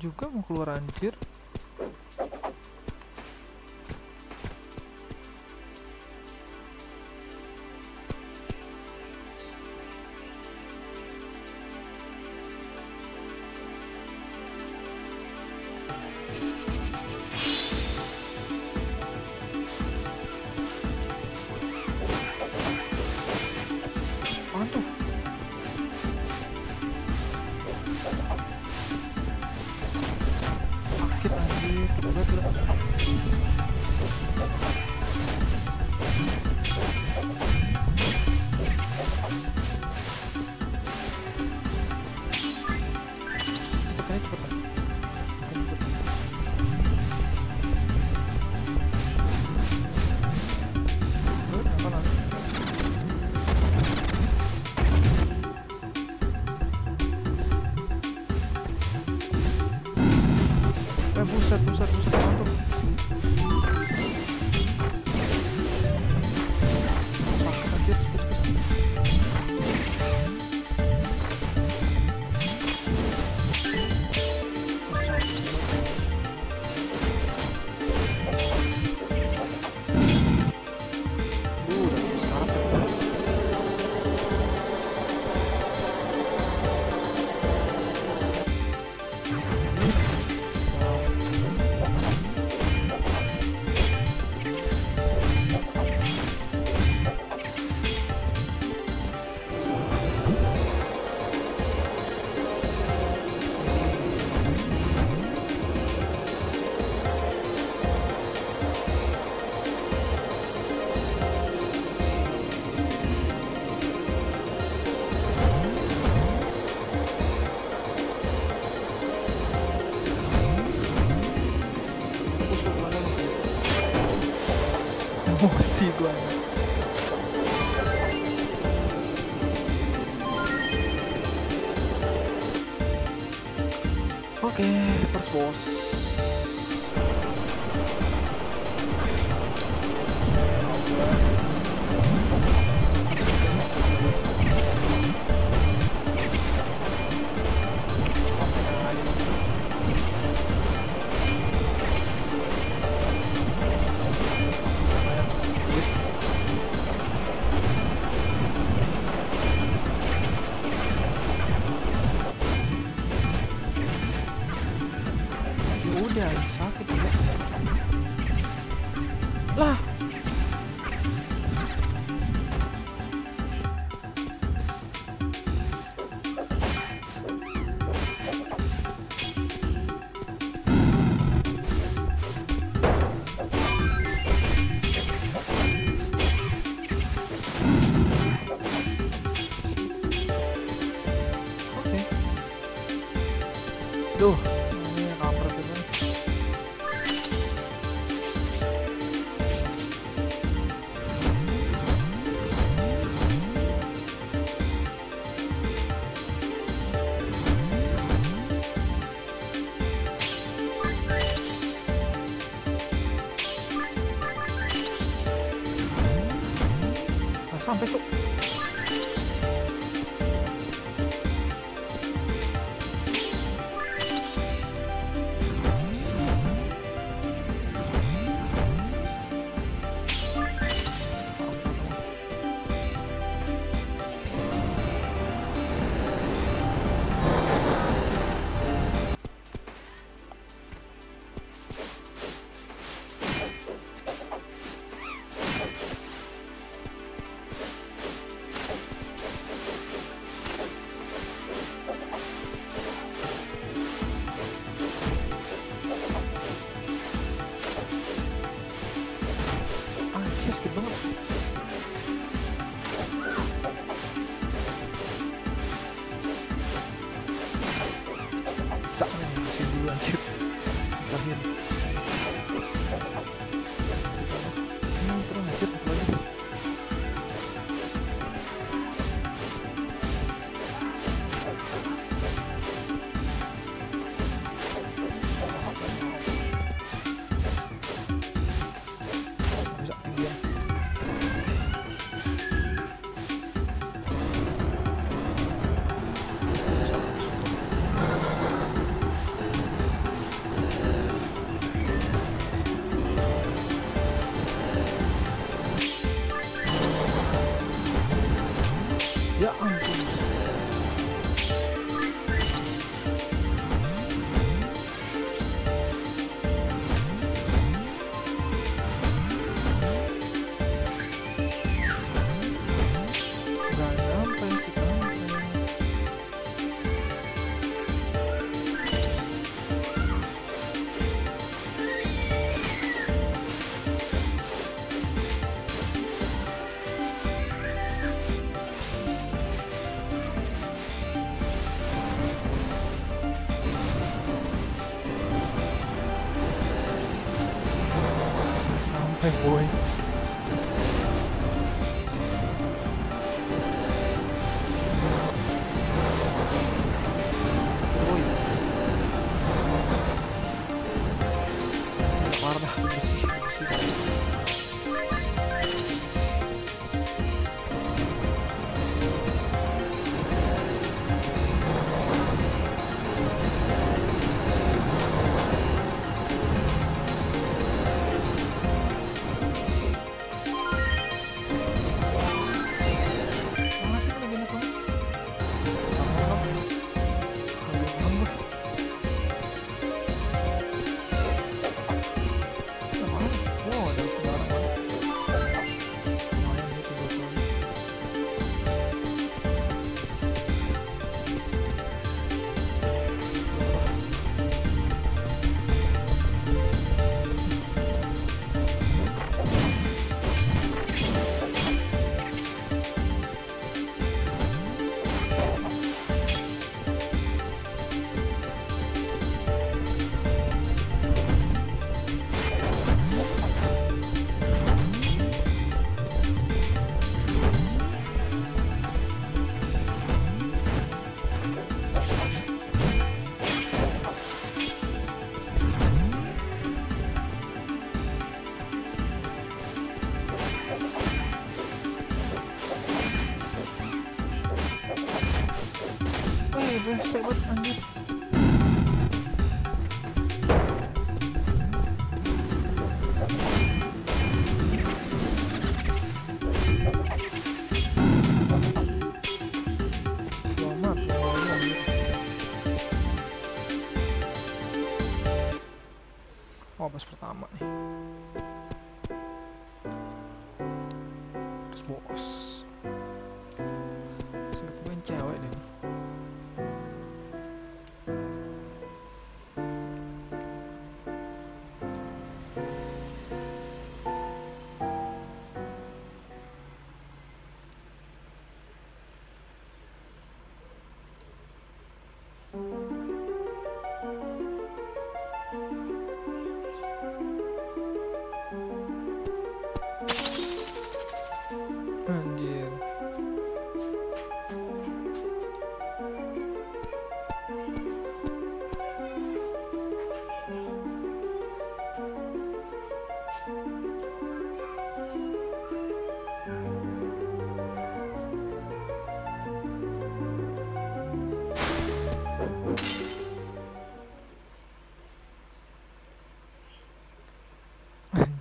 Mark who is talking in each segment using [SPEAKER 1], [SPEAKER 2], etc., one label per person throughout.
[SPEAKER 1] juga mau keluar anjir. satu satu satu untuk Oke, okay, first boss. udah sakit ya. Lah 上百度乱去，小心。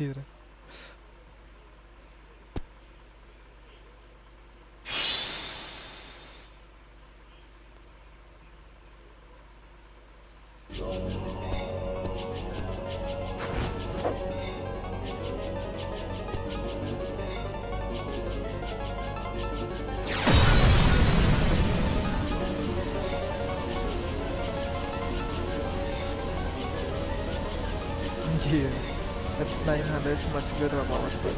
[SPEAKER 1] Sidra. Oh. tá aí na 12 ª bosta.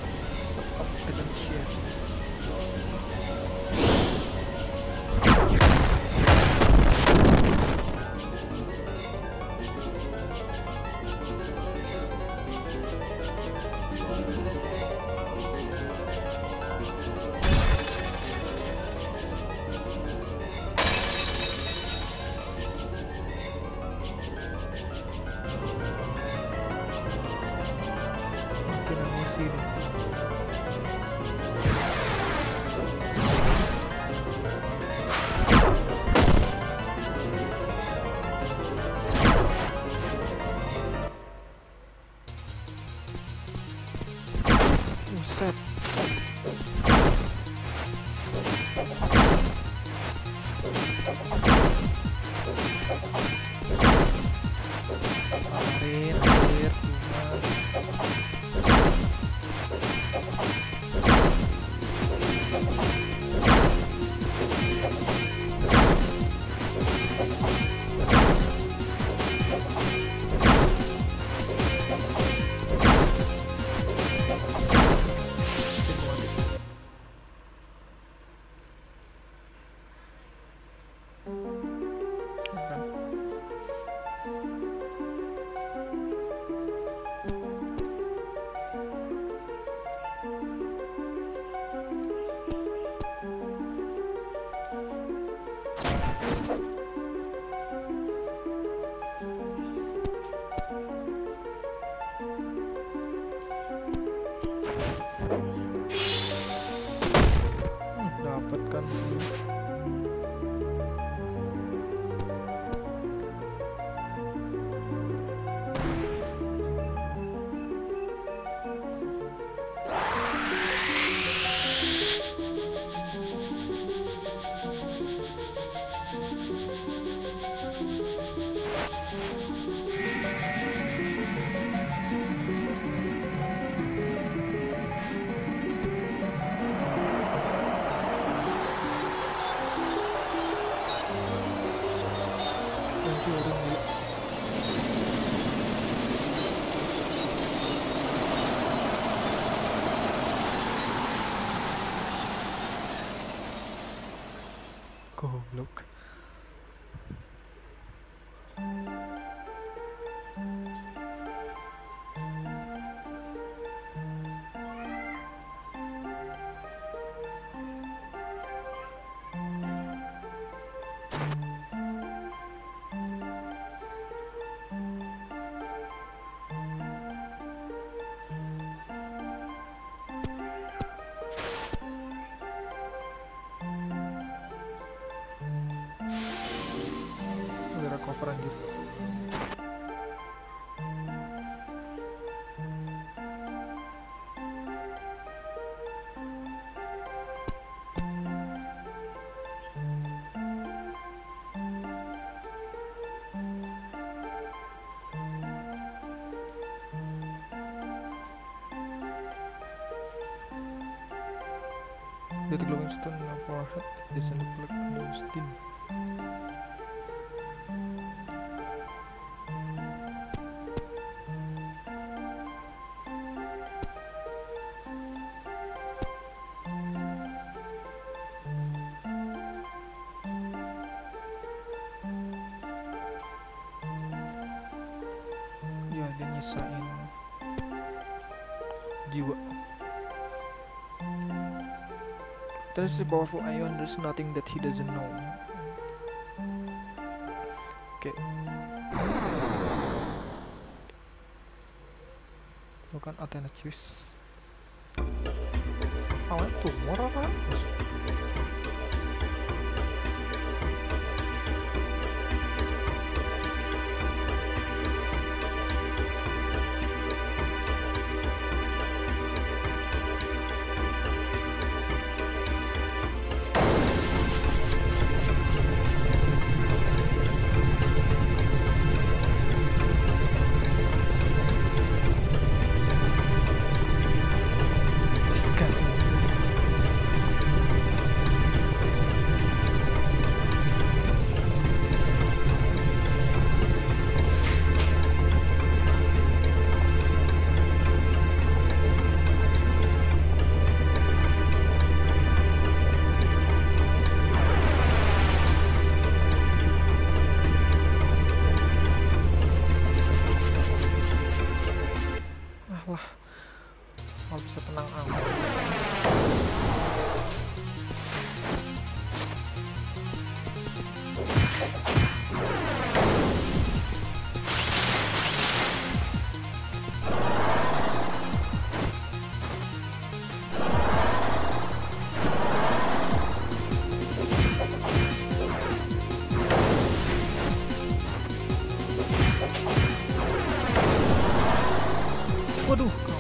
[SPEAKER 1] Só pra garantia. Cover anjir The glowing stone on our head is skin. Dia nyisain jiwa. There's a powerful ion, there's nothing that he doesn't know. Oke. Bukan Athena Cheese. Awalnya tumor apa? Disgust воду.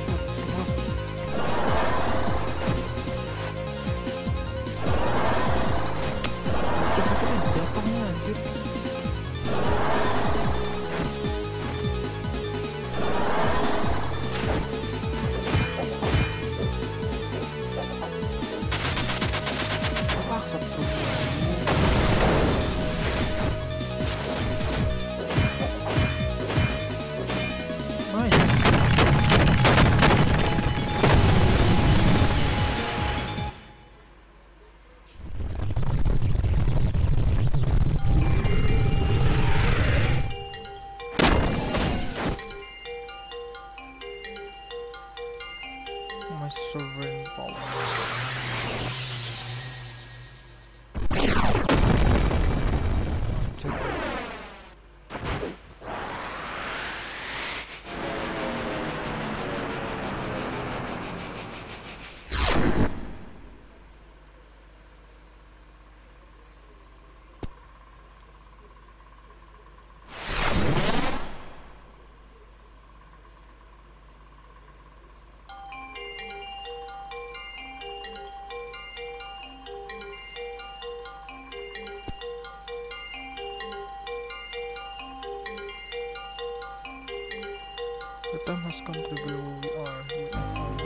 [SPEAKER 1] Time has come to who we are. We are.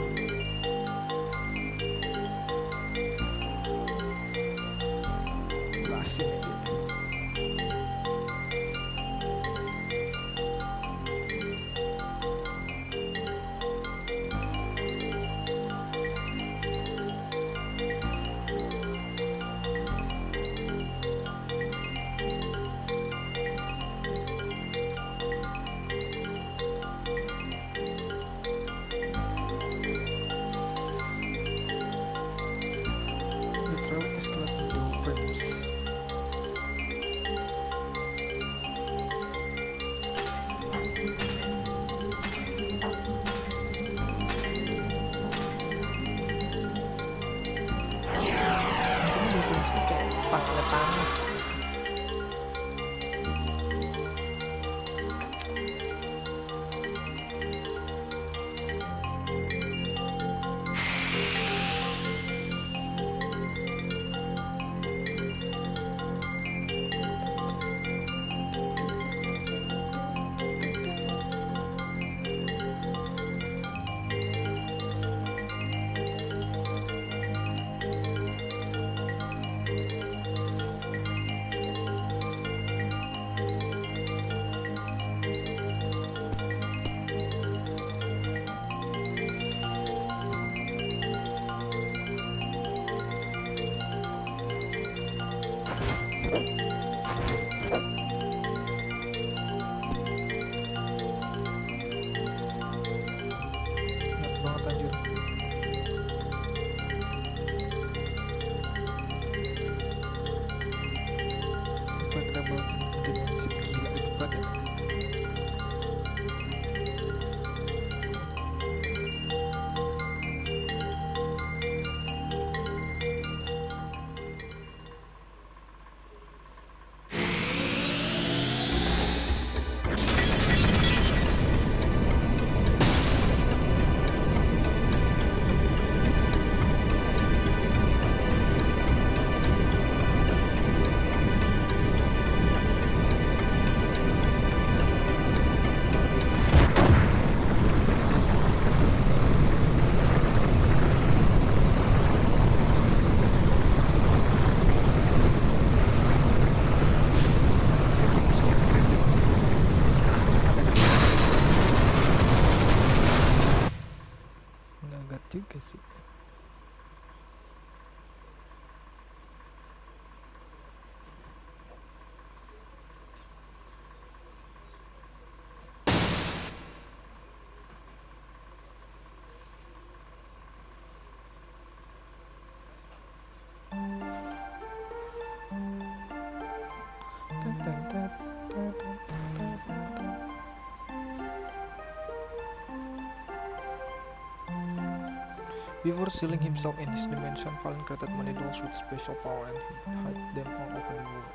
[SPEAKER 1] Before sealing himself in his dimension, Valen created many dolls with special power and hid them all over the world.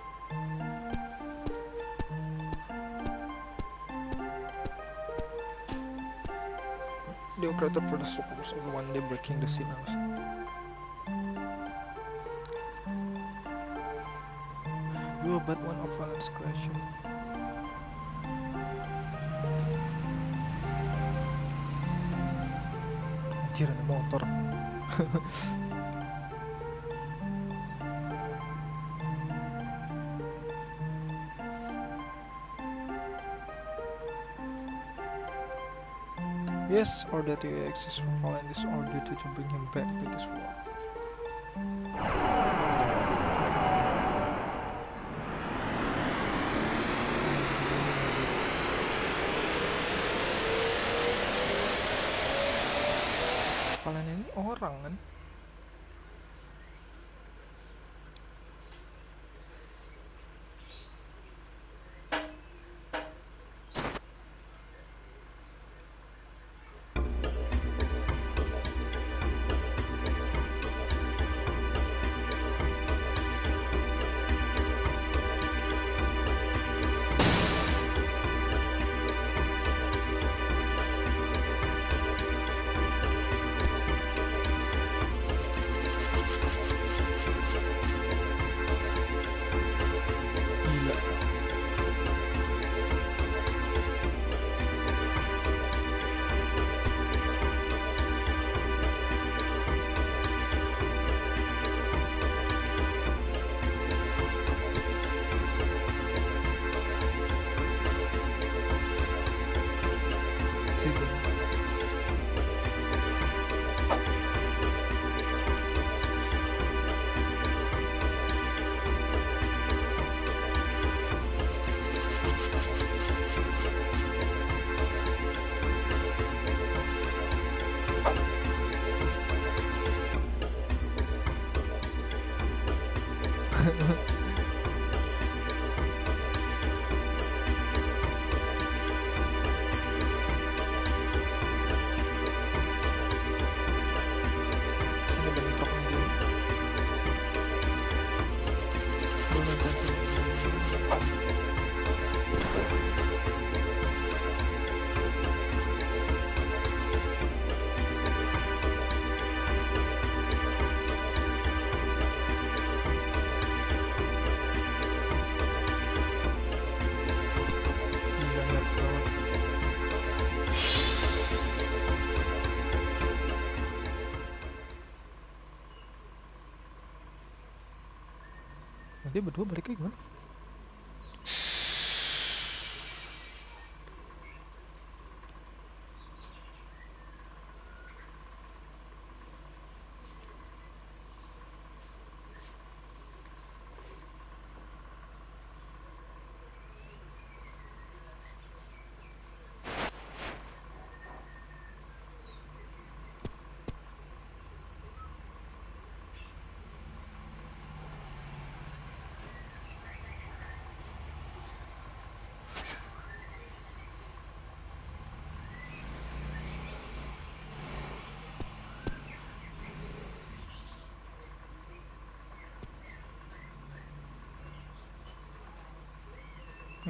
[SPEAKER 1] They were created for the purpose of one day breaking the sinners. You are but one of Valen's creation. Anjir motor. Yes, or that you exist for Valen is our duty to bring him back to this world. Kan? Dia berdua baliknya gimana?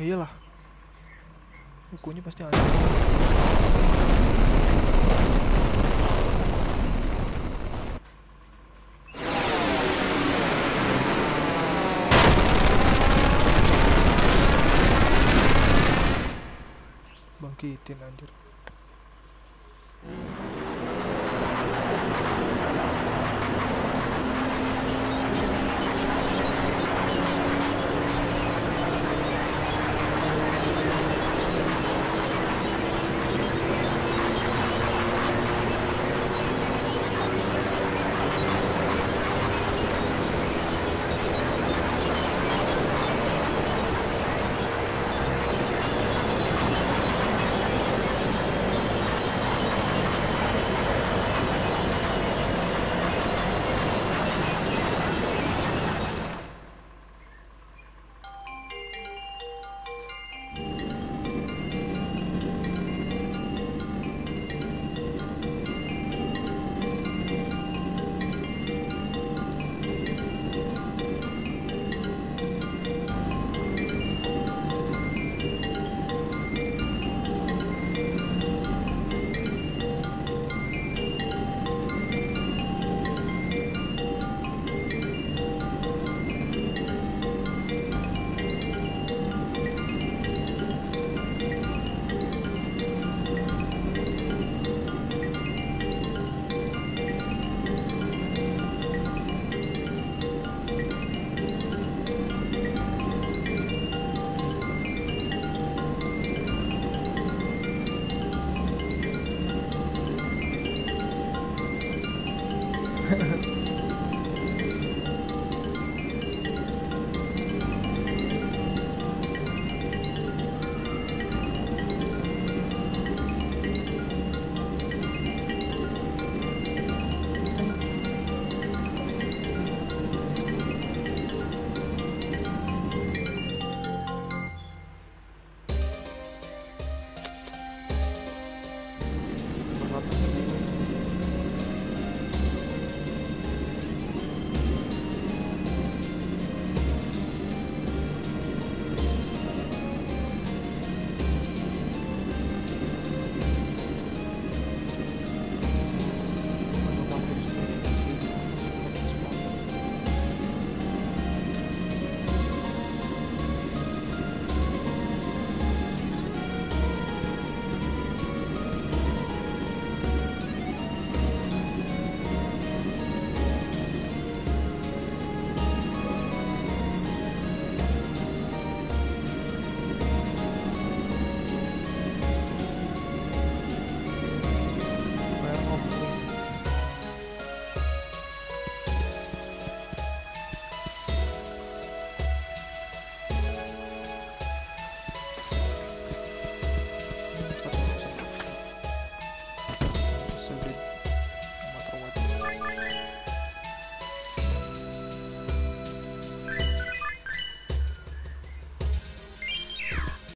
[SPEAKER 1] Ya iyalah. Bukunya pasti ada. Bangkitin anjir.